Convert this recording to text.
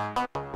Bye.